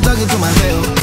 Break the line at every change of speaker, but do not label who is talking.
talking to myself